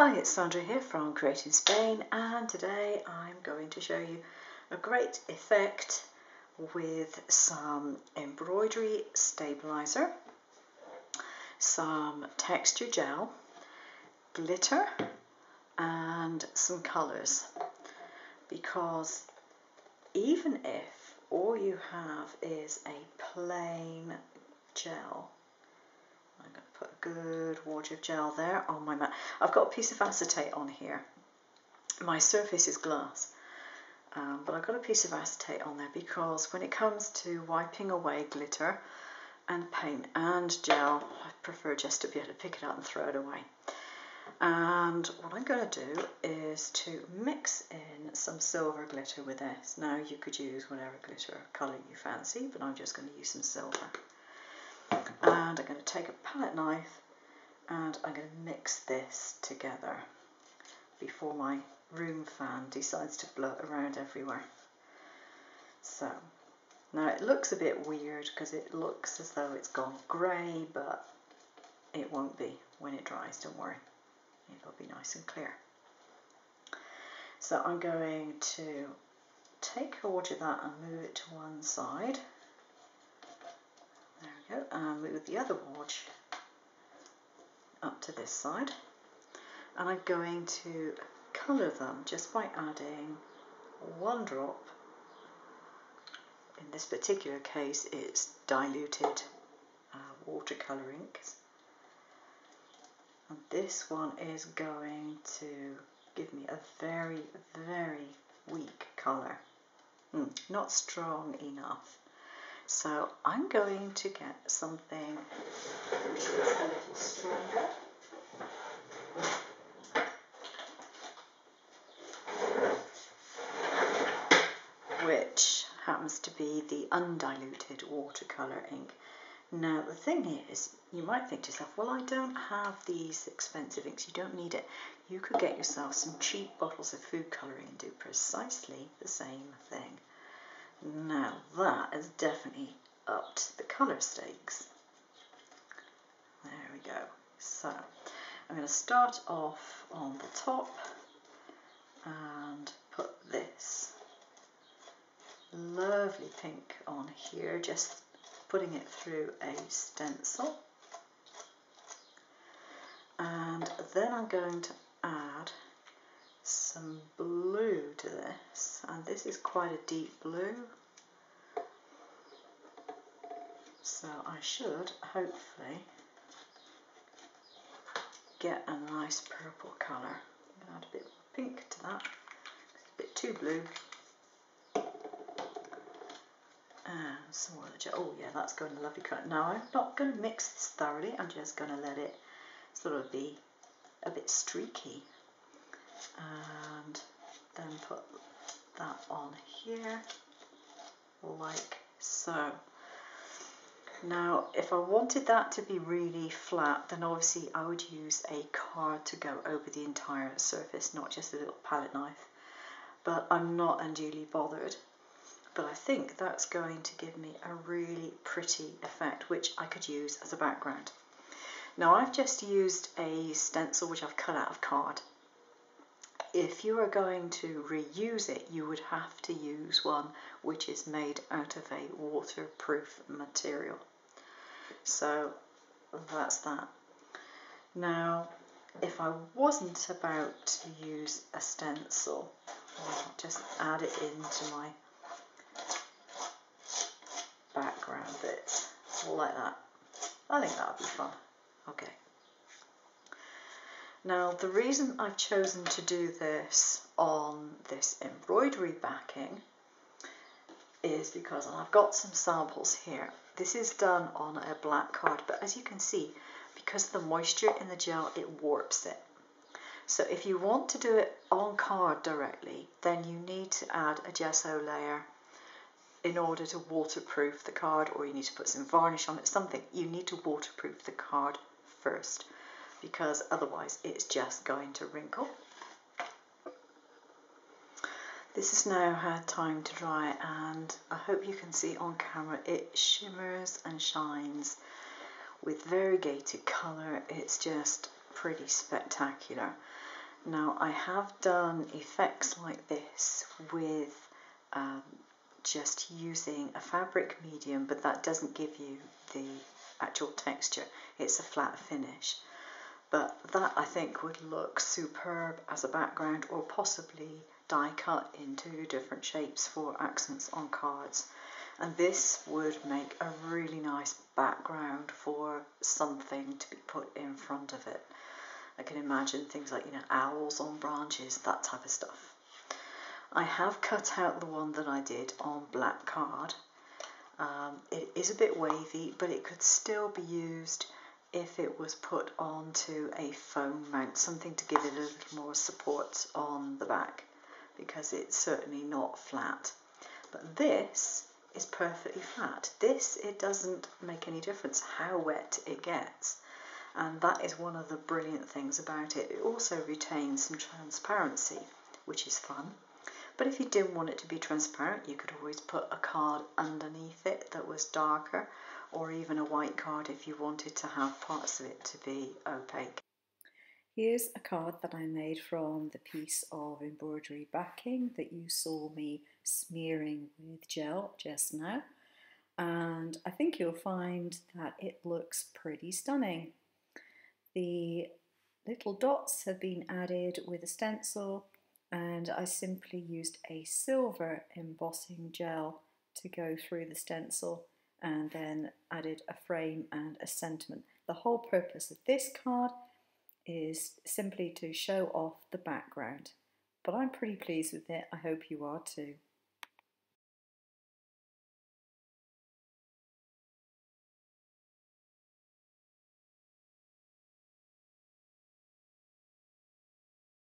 Hi, it's Sandra here from Create in Spain and today I'm going to show you a great effect with some embroidery stabilizer, some texture gel, glitter and some colours because even if all you have is a plain gel I'm going to put a good water of gel there on my mat. I've got a piece of acetate on here. My surface is glass, um, but I've got a piece of acetate on there because when it comes to wiping away glitter and paint and gel, I prefer just to be able to pick it up and throw it away. And what I'm going to do is to mix in some silver glitter with this. Now you could use whatever glitter colour you fancy, but I'm just going to use some silver and I'm going to take a palette knife and I'm going to mix this together before my room fan decides to blow around everywhere. So now it looks a bit weird because it looks as though it's gone grey but it won't be when it dries, don't worry. It'll be nice and clear. So I'm going to take hold of that and move it to one side go, and move the other watch up to this side. And I'm going to colour them just by adding one drop. In this particular case, it's diluted uh, watercolour ink. And this one is going to give me a very, very weak colour. Mm, not strong enough. So I'm going to get something which a little stronger. Which happens to be the undiluted watercolour ink. Now the thing is, you might think to yourself, well I don't have these expensive inks, you don't need it. You could get yourself some cheap bottles of food colouring and do precisely the same thing. Now that is definitely upped the colour stakes. There we go. So I'm going to start off on the top and put this lovely pink on here, just putting it through a stencil. And then I'm going to add some blue to this and this is quite a deep blue so I should hopefully get a nice purple colour. I'm going to add a bit of pink to that, it's a bit too blue. And some more of the oh yeah that's going to lovely colour. Now I'm not going to mix this thoroughly, I'm just going to let it sort of be a bit streaky and then put that on here like so. Now if I wanted that to be really flat then obviously I would use a card to go over the entire surface not just a little palette knife but I'm not unduly bothered but I think that's going to give me a really pretty effect which I could use as a background. Now I've just used a stencil which I've cut out of card if you are going to reuse it, you would have to use one which is made out of a waterproof material. So that's that. Now, if I wasn't about to use a stencil, just add it into my background bits, like that. I think that would be fun. Okay. Now the reason I've chosen to do this on this embroidery backing is because and I've got some samples here. This is done on a black card, but as you can see, because of the moisture in the gel, it warps it. So if you want to do it on card directly, then you need to add a gesso layer in order to waterproof the card, or you need to put some varnish on it, something. You need to waterproof the card first because otherwise it's just going to wrinkle. This has now had time to dry and I hope you can see on camera it shimmers and shines with variegated colour. It's just pretty spectacular. Now I have done effects like this with um, just using a fabric medium, but that doesn't give you the actual texture. It's a flat finish. But that I think would look superb as a background or possibly die cut into different shapes for accents on cards. And this would make a really nice background for something to be put in front of it. I can imagine things like, you know, owls on branches, that type of stuff. I have cut out the one that I did on black card. Um, it is a bit wavy, but it could still be used if it was put onto a foam mount, something to give it a little more support on the back, because it's certainly not flat. But this is perfectly flat. This, it doesn't make any difference how wet it gets. And that is one of the brilliant things about it. It also retains some transparency, which is fun. But if you didn't want it to be transparent, you could always put a card underneath it that was darker, or even a white card if you wanted to have parts of it to be opaque. Here's a card that I made from the piece of embroidery backing that you saw me smearing with gel just now. And I think you'll find that it looks pretty stunning. The little dots have been added with a stencil and I simply used a silver embossing gel to go through the stencil and then added a frame and a sentiment. The whole purpose of this card is simply to show off the background, but I'm pretty pleased with it. I hope you are too.